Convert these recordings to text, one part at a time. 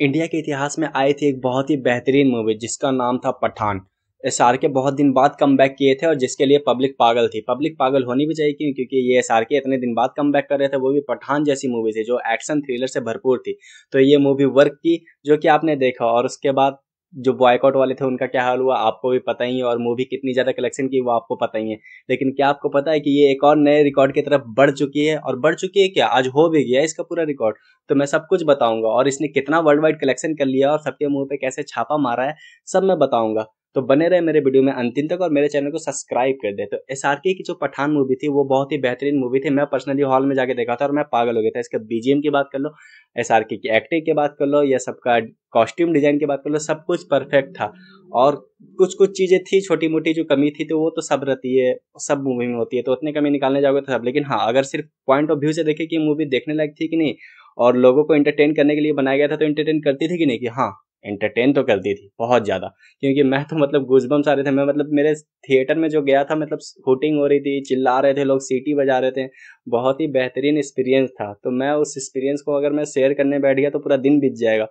India के इतिहास में आई थी एक बहुत ही बेहतरीन मूवी, जिसका नाम था पठान। एस आर के बहुत दिन बाद कम बैक किए थे और जिसके लिए पब्लिक पागल थी। पब्लिक पागल होनी भी चाहिए क्यों? क्योंकि ये एस आर के इतने दिन बाद कम बैक कर रहे थे, वो भी पठान जैसी मूवी थी, जो एक्शन थ्रिलर से भरपूर थी। तो ये मूवी वर्क की, जो कि आपने देखा और उसके बाद जो बॉयकॉट वाले थे, उनका क्या हाल हुआ, आपको भी पता ही है, और मूवी कितनी ज़्यादा कलेक्शन की, वो आपको पता ही है। लेकिन क्या आपको पता है कि ये एक और नए रिकॉर्ड की तरफ़ बढ़ चुकी है, और बढ़ चुकी है क्या? आज हो भी गया इसका पूरा रिकॉर्ड तो मैं सब कुछ बताऊँगा, और इसने कितना वर्ल्ड वाइड कलेक्शन कर लिया, और सबके मुँह पे कैसे छापा मारा है, सब मैं बताऊँगा। तो बने रहे मेरे वीडियो में अंतिम तक और मेरे चैनल को सब्सक्राइब कर दे। तो एस की जो पठान मूवी थी, वो बहुत ही बेहतरीन मूवी थी। मैं पर्सनली हॉल में जाके देखा था और मैं पागल हो गया था। इसके बीजीएम की बात कर लो एस की एक्टिंग की बात कर लो, या सबका कॉस्ट्यूम डिज़ाइन की बात कर लो, सब कुछ परफेक्ट था। और कुछ कुछ चीज़ें थी छोटी मोटी जो कमी थी तो वो तो सब रहती है, सब मूवी में होती है। तो उतनी कमी निकालने जाओगे तो सब। लेकिन हाँ अगर सिर्फ़ पॉइंट ऑफ़ व्यू से देखे कि मूवी देखने लायक थी कि नहीं, और लोगों को एंटरटेन करने के लिए बनाया गया था तो एंटरटेन करती थी कि नहीं कि हाँ एंटरटेन तो करती थी, बहुत ज़्यादा। क्योंकि मैं तो मतलब गुजबम सारे थे, मैं मतलब मेरे थिएटर में जो गया था मतलब शूटिंग हो रही थी, चिल्ला रहे थे लोग, सीटी बजा रहे थे, बहुत ही बेहतरीन एक्सपीरियंस था। तो मैं उस एक्सपीरियंस को अगर मैं शेयर करने बैठ गया तो पूरा दिन बीत जाएगा।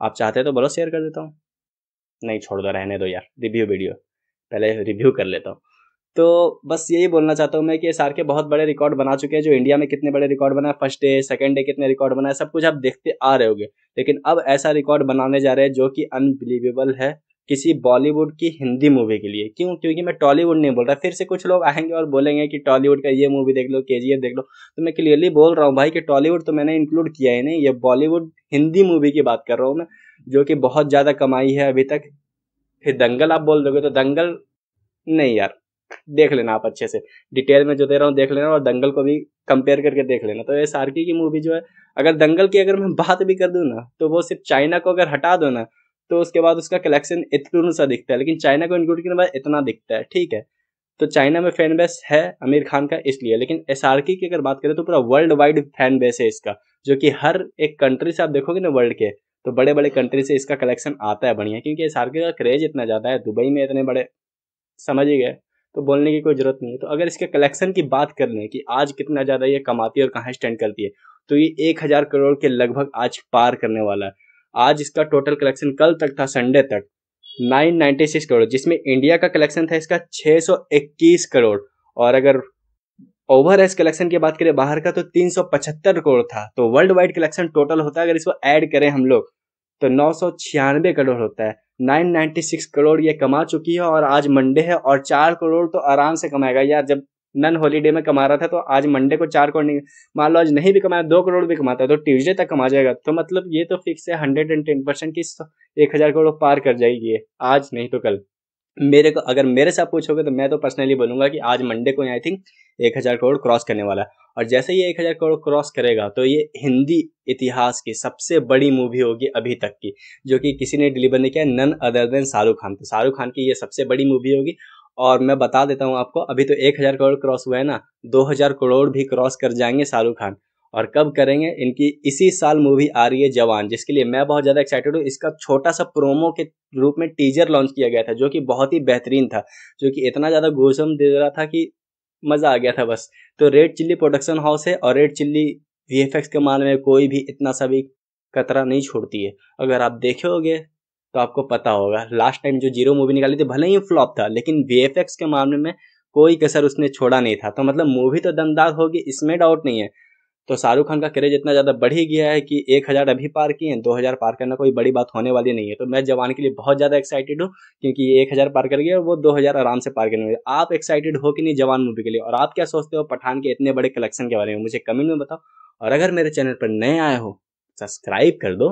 आप चाहते तो बोलो शेयर कर देता हूँ। नहीं, छोड़ दो, रहने दो यार रिव्यू वीडियो पहले रिव्यू कर लेता हूँ। तो बस यही बोलना चाहता हूँ मैं कि एस आर के बहुत बड़े रिकॉर्ड बना चुके हैं, जो इंडिया में कितने बड़े रिकॉर्ड बनाए फ़र्स्ट डे सेकंड डे कितने रिकॉर्ड बनाए सब कुछ आप देखते आ रहे होगे। लेकिन अब ऐसा रिकॉर्ड बनाने जा रहे हैं जो कि अनबिलीवेबल है किसी बॉलीवुड की हिंदी मूवी के लिए। क्यों? क्योंकि मैं टॉलीवुड नहीं बोल रहा। फिर से कुछ लोग आएँगे और बोलेंगे कि टॉलीवुड का ये मूवी देख लो के देख लो। तो मैं क्लियरली बोल रहा हूँ भाई कि टॉलीवुड तो मैंने इंक्लूड किया ही नहीं। ये बॉलीवुड हिंदी मूवी की बात कर रहा हूँ मैं, जो कि बहुत ज़्यादा कमाई है अभी तक। फिर दंगल आप बोल दोगे तो दंगल नहीं यार। देख लेना आप अच्छे से। डिटेल में जो दे रहा हूँ देख लेना और दंगल को भी कंपेयर करके देख लेना। तो ये सार्की की मूवी जो है, अगर दंगल की अगर मैं बात भी कर दूँ ना तो वो सिर्फ़ चाइना को अगर हटा दो ना तो उसके बाद उसका कलेक्शन इतना सा दिखता है। लेकिन चाइना को इंक्लूड करने बाद इतना दिखता है, ठीक है? तो चाइना में फ़ैन बेस है आमिर खान का इसलिए। लेकिन एस की अगर बात करें तो पूरा वर्ल्ड वाइड फ़ैन बेस है इसका, जो कि हर एक कंट्री से आप देखोगे ना वर्ल्ड के तो बड़े बड़े कंट्री से इसका कलेक्शन आता है बढ़िया, क्योंकि एस का क्रेज इतना ज़्यादा है, दुबई में इतने बड़े, समझ ही गए? तो बोलने की कोई ज़रूरत नहीं है। तो अगर इसके कलेक्शन की बात कर लें कि आज कितना ज़्यादा ये कमाती है और कहाँ स्टैंड करती है तो ये एक हज़ार करोड़ के लगभग आज पार करने वाला है। आज इसका टोटल कलेक्शन कल तक था संडे तक 996 करोड़, जिसमें इंडिया का कलेक्शन था इसका 621 करोड़। और अगर ओवर एज कलेक्शन की बात करें, बाहर का तो 375 करोड़ था। तो वर्ल्ड वाइड कलेक्शन टोटल होता है, अगर इसको ऐड करें हम लोग तो नौ सौ छियानबे करोड़ होता है। 996 करोड़ ये कमा चुकी है और आज मंडे है और चार करोड़ तो आराम से कमाएगा। यार, जब नन हॉलीडे में कमा रहा था तो आज मंडे को चार करोड़ नहीं, मान लो आज नहीं भी कमाया, दो करोड़ भी कमाता है तो ट्यूजडे तक कमा जाएगा। तो मतलब ये तो फिक्स है, हंड्रेड एंड टेन परसेंट की एक हज़ार करोड़ पार कर जाएगी ये, आज नहीं तो कल। मेरे को, अगर मेरे से आप पूछोगे तो मैं तो पर्सनली बोलूँगा कि आज मंडे को आई थिंक एक हज़ार करोड़ क्रॉस करने वाला है। और जैसे ये एक हज़ार करोड़ क्रॉस करेगा तो ये हिंदी इतिहास की सबसे बड़ी मूवी होगी अभी तक की, जो कि किसी ने डिलीवर नहीं किया none other than Shah Rukh Khan. तो शाहरुख खान की ये सबसे बड़ी मूवी होगी, और मैं बता देता हूँ आपको, अभी तो एक हज़ार करोड़ क्रॉस हुआ है ना, दो हज़ार करोड़ भी क्रॉस कर जाएँगे शाहरुख खान। और कब करेंगे, इनकी इसी साल मूवी आ रही है जवान, जिसके लिए मैं बहुत ज़्यादा एक्साइटेड हूँ। इसका छोटा सा प्रोमो के रूप में टीजर लॉन्च किया गया था, जो कि बहुत ही बेहतरीन था, जो कि इतना ज़्यादा गोसम दे रहा था कि मज़ा आ गया था बस। तो रेड चिल्ली प्रोडक्शन हाउस है और रेड चिल्ली वीएफएक्स के मामले में कोई भी इतना सा भी कतरा नहीं छोड़ती है। अगर आप देखोगे तो आपको पता होगा। लास्ट टाइम जो ज़ीरो मूवी निकाली थी, भले ही फ्लॉप था, लेकिन वीएफएक्स के मामले में कोई कसर उसने छोड़ा नहीं था। तो मतलब मूवी तो दमदार होगी, इसमें डाउट नहीं है। तो शाहरुख खान का क्रेज इतना ज़्यादा बढ़ ही गया है कि एक हज़ार अभी पार किए हैं, दो हज़ार पार करना कोई बड़ी बात होने वाली नहीं है। तो मैं जवान के लिए बहुत ज़्यादा एक्साइटेड हूँ, क्योंकि ये एक हज़ार पार कर गया और वो दो हज़ार आराम से पार करने वाले। आप एक्साइटेड हो कि नहीं जवान मूवी के लिए? और आप क्या सोचते हो पठान के इतने बड़े कलेक्शन के बारे में? मुझे कमेंट में बताओ। और अगर मेरे चैनल पर नए आए हो सब्सक्राइब कर दो।